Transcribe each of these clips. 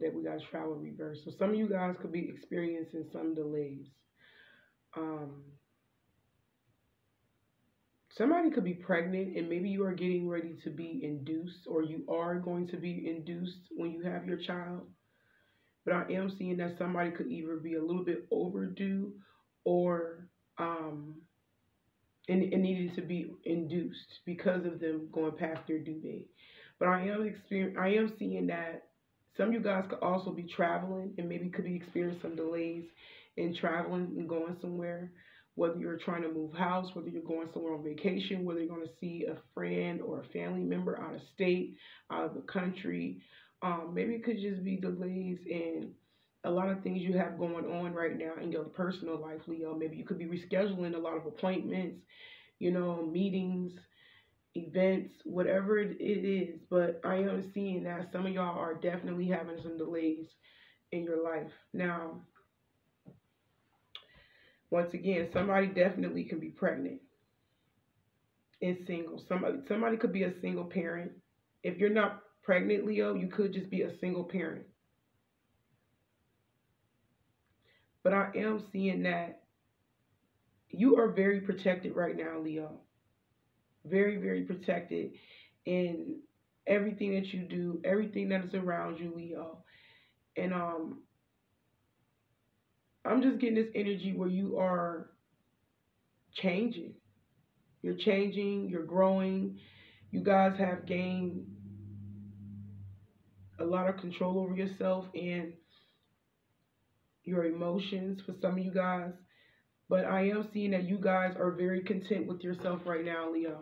that we got travel reverse. So some of you guys could be experiencing some delays. Um, somebody could be pregnant and maybe you are getting ready to be induced or you are going to be induced when you have your child. But I am seeing that somebody could either be a little bit overdue or um, and it needed to be induced because of them going past their due date. But I am experience I am seeing that some of you guys could also be traveling and maybe could be experiencing some delays in traveling and going somewhere. Whether you're trying to move house, whether you're going somewhere on vacation, whether you're going to see a friend or a family member out of state, out of the country. Um, maybe it could just be delays in a lot of things you have going on right now in your personal life, Leo. Maybe you could be rescheduling a lot of appointments, you know, meetings, events, whatever it is. But I am seeing that some of y'all are definitely having some delays in your life. Now, once again, somebody definitely can be pregnant and single. Somebody somebody could be a single parent. If you're not pregnant, Leo, you could just be a single parent. But I am seeing that you are very protected right now, Leo. Very, very protected in everything that you do, everything that is around you, we Leo. And um I'm just getting this energy where you are changing. You're changing, you're growing. You guys have gained a lot of control over yourself and your emotions for some of you guys. But I am seeing that you guys are very content with yourself right now, Leo.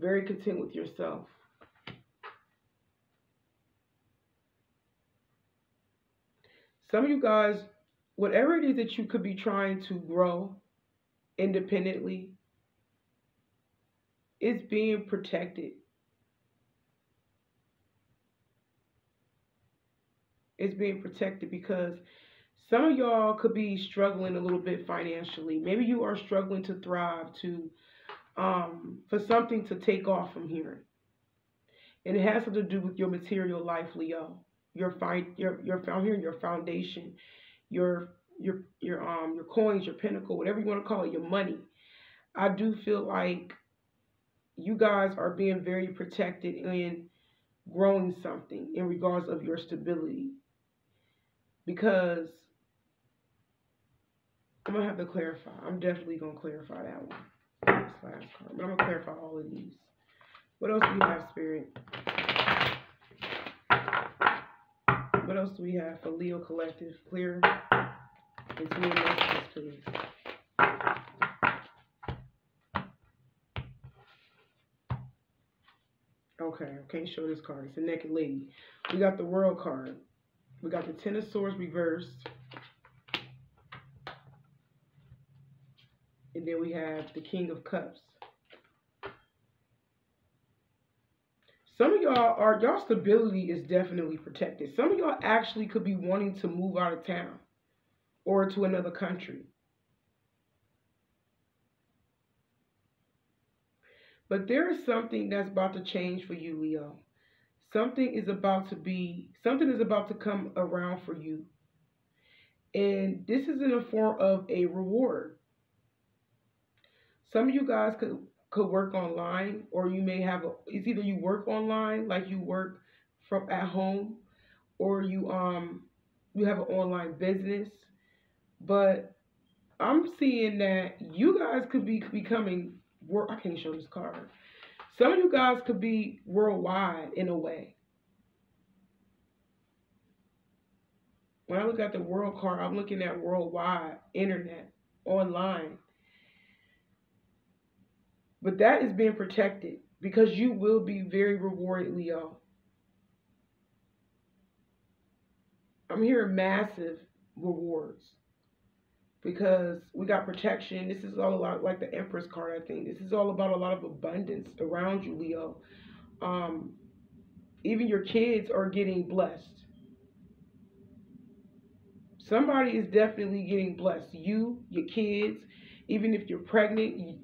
Very content with yourself. Some of you guys, whatever it is that you could be trying to grow independently, it's being protected. It's being protected because some of y'all could be struggling a little bit financially. Maybe you are struggling to thrive to um, for something to take off from here. And it has something to do with your material life, Leo. Your fight, your your found here, your foundation, your your your um your coins, your pentacle, whatever you want to call it, your money. I do feel like you guys are being very protected in growing something in regards of your stability because I'm gonna have to clarify. I'm definitely gonna clarify that one. This last card, but I'm gonna clarify all of these. What else do we have, Spirit? What else do we have for Leo Collective? Clear messages, please. Okay, I can't show this card. It's a naked lady. We got the world card. We got the Ten of Swords reversed. Then we have the King of Cups. Some of y'all are, y'all stability is definitely protected. Some of y'all actually could be wanting to move out of town or to another country. But there is something that's about to change for you, Leo. Something is about to be, something is about to come around for you. And this is in the form of a reward. Some of you guys could could work online or you may have a, it's either you work online like you work from at home or you um you have an online business but i'm seeing that you guys could be becoming work i can't show this card some of you guys could be worldwide in a way. When I look at the world card, I'm looking at worldwide, internet, online. But that is being protected because you will be very rewarded, Leo. I'm hearing massive rewards because we got protection. This is all about like the Empress card, I think. This is all about a lot of abundance around you, Leo. Um, even your kids are getting blessed. Somebody is definitely getting blessed. You, your kids, even if you're pregnant,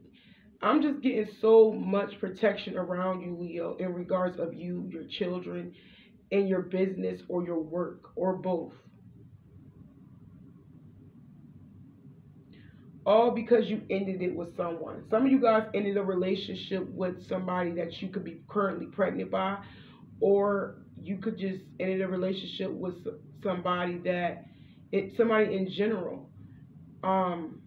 I'm just getting so much protection around you, Leo, in regards of you, your children, and your business or your work or both. All because you ended it with someone. Some of you guys ended a relationship with somebody that you could be currently pregnant by, or you could just ended a relationship with somebody that it somebody in general. Um,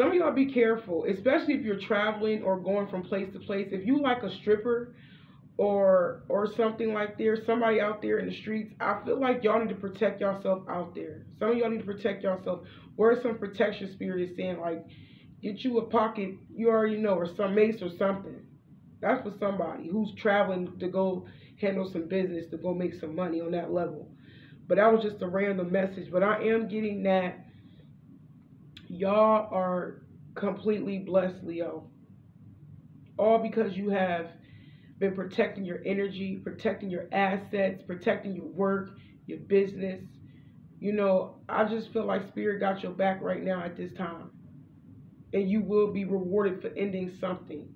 some of y'all be careful, especially if you're traveling or going from place to place. If you like a stripper or or something like there, somebody out there in the streets, I feel like y'all need to protect yourself out there. Some of y'all need to protect yourself. Where some protection spirit is saying like, get you a pocket, you already know, or some mace or something. That's for somebody who's traveling to go handle some business, to go make some money on that level. But that was just a random message. But I am getting that y'all are completely blessed, Leo. All because you have been protecting your energy, protecting your assets, protecting your work, your business. You know, I just feel like Spirit got your back right now at this time. And you will be rewarded for ending something.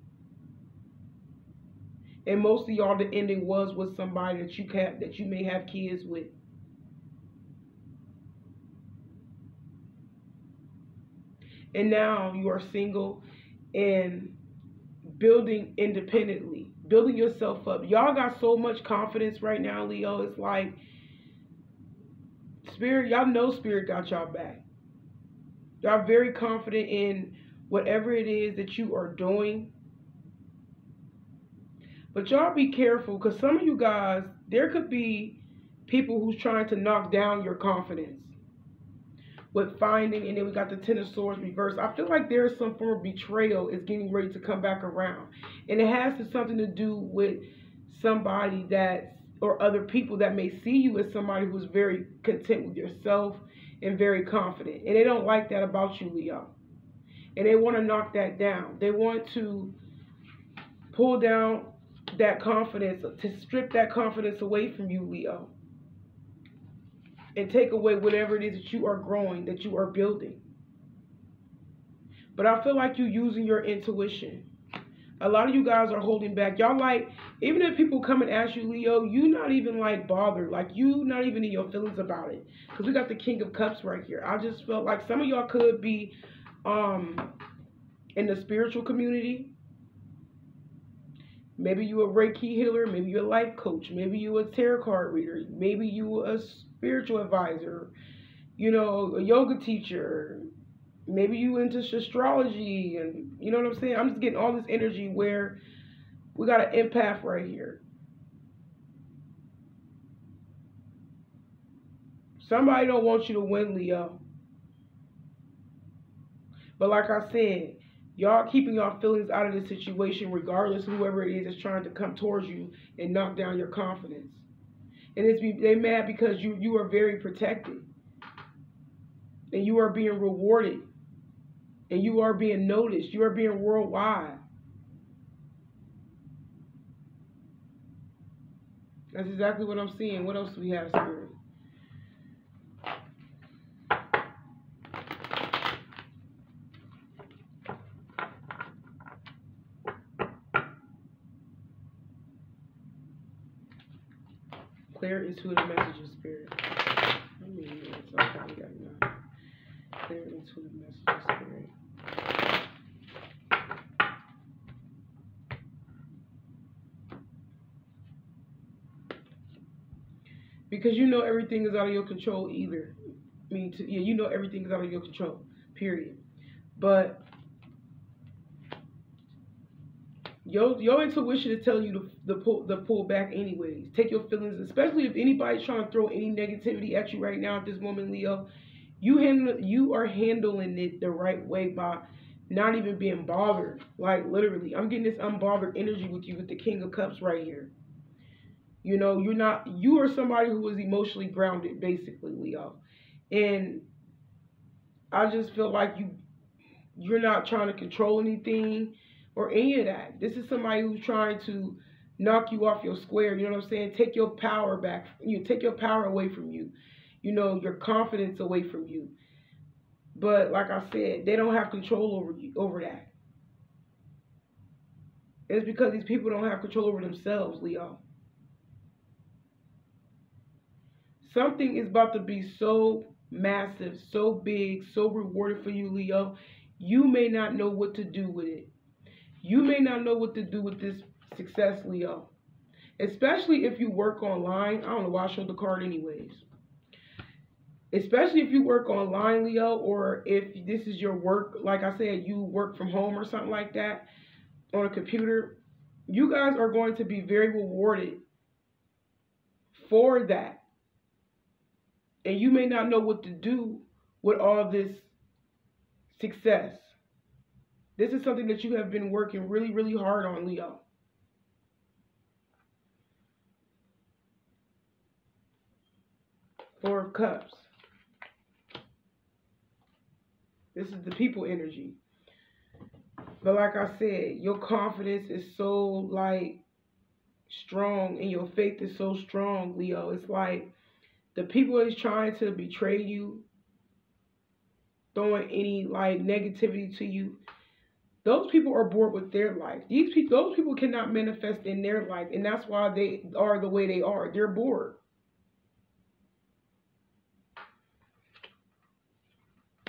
And most of y'all, the ending was with somebody that you can that you may have kids with. And now you are single and building independently, building yourself up. Y'all got so much confidence right now, Leo. It's like Spirit, y'all know Spirit got y'all back. Y'all very confident in whatever it is that you are doing. But y'all be careful because some of you guys, there could be people who's trying to knock down your confidence with finding, and then we got the Ten of Swords reversed. I feel like there's some form of betrayal is getting ready to come back around, and it has to, something to do with somebody that or other people that may see you as somebody who's very content with yourself and very confident, and they don't like that about you, Leo, and they want to knock that down. They want to pull down that confidence, to strip that confidence away from you, Leo and take away whatever it is that you are growing, that you are building. But I feel like you're using your intuition. A lot of you guys are holding back. Y'all like, even if people come and ask you, Leo, you not even like bothered. Like you not even in your feelings about it. Because we got the King of Cups right here. I just felt like some of y'all could be um in the spiritual community. Maybe you a Reiki healer, maybe you're a life coach, maybe you a tarot card reader, maybe you a spiritual advisor, you know, a yoga teacher, maybe you into astrology and you know what I'm saying? I'm just getting all this energy where we got an empath right here. Somebody don't want you to win, Leo. But like I said, y'all keeping y'all feelings out of the situation regardless whoever it is that's trying to come towards you and knock down your confidence and it's they mad because you you are very protected. And you are being rewarded. And you are being noticed. You are being worldwide. That's exactly what i'm seeing. What else do we have spirit clear intuitive messages, spirit. I mean, it's okay, we got enough. Clear intuitive messages, spirit. Because you know everything is out of your control either. I mean, to, yeah, you know everything is out of your control, period. But your your intuition is telling you to, to pull the pull back anyways. Take your feelings, especially if anybody's trying to throw any negativity at you right now at this moment, Leo. You handle you are handling it the right way by not even being bothered. Like literally, I'm getting this unbothered energy with you with the King of Cups right here. You know, you're not you are somebody who is emotionally grounded, basically, Leo. And I just feel like you you're not trying to control anything or any of that. This is somebody who's trying to knock you off your square. You know what I'm saying? Take your power back. You take your power away from you. You know your confidence away from you. But like I said, they don't have control over you over that. It's because these people don't have control over themselves, Leo. Something is about to be so massive, so big, so rewarded for you, Leo. You may not know what to do with it. You may not know what to do with this success, Leo. Especially if you work online. I don't know why I showed the card anyways. Especially if you work online, Leo, or if this is your work, like I said, you work from home or something like that on a computer. You guys are going to be very rewarded for that. And you may not know what to do with all this success. This is something that you have been working really, really hard on, Leo. Four of Cups. This is the people energy. But like I said, your confidence is so like strong and your faith is so strong, Leo. It's like the people is trying to betray you, throwing any like negativity to you. Those people are bored with their life. These people, those people cannot manifest in their life, and that's why they are the way they are. They're bored.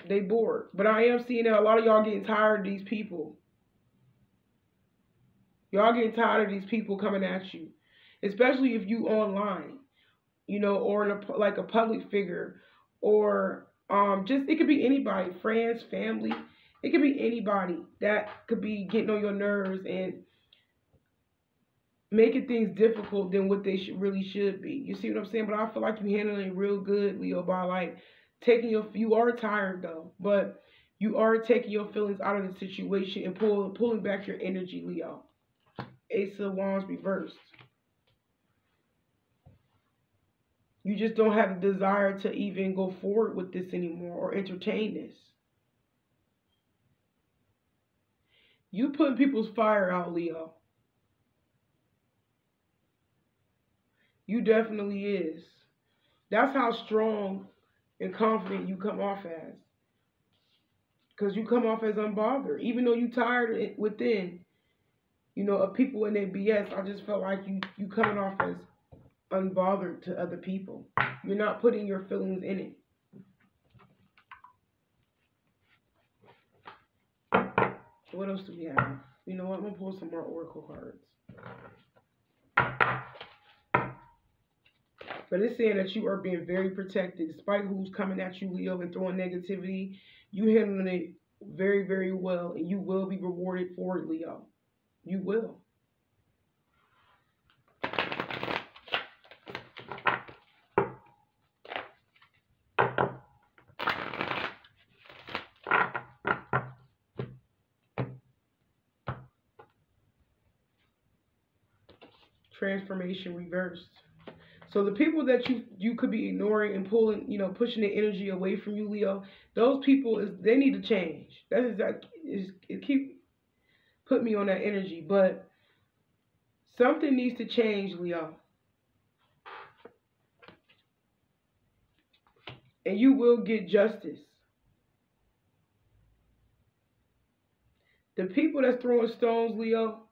They bored. But I am seeing that a lot of y'all getting tired of these people. Y'all getting tired of these people coming at you, especially if you online, you know, or in a, like a public figure, or um, just it could be anybody, friends, family. It could be anybody that could be getting on your nerves and making things difficult than what they should really should be. You see what I'm saying? But I feel like you're handling it real good, Leo, by like taking your you are tired though, but you are taking your feelings out of the situation and pull, pulling back your energy, Leo. Ace of Wands reversed. You just don't have the desire to even go forward with this anymore or entertain this. You putting people's fire out, Leo. You definitely is. That's how strong and confident you come off as. Because you come off as unbothered. Even though you tired within, you know, of people in their BS, I just felt like you, you coming off as unbothered to other people. You're not putting your feelings in it. What else do we have? You know what? I'm going to pull some more Oracle cards. But it's saying that you are being very protected despite who's coming at you, Leo, and throwing negativity. You handling it very, very well, and you will be rewarded for it, Leo. You will. Transformation reversed. So the people that you you could be ignoring and pulling, you know, pushing the energy away from you, Leo, those people is they need to change. That is that is it keep put me on that energy, but something needs to change, Leo. And you will get justice. The people that's throwing stones, Leo,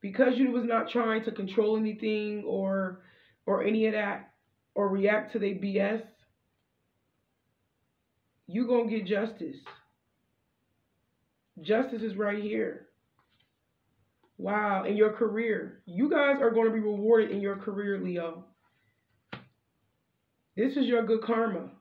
because you was not trying to control anything or or any of that or react to their BS, you gonna get justice. Justice is right here. Wow, in your career. You guys are going to be rewarded in your career, Leo. This is your good karma.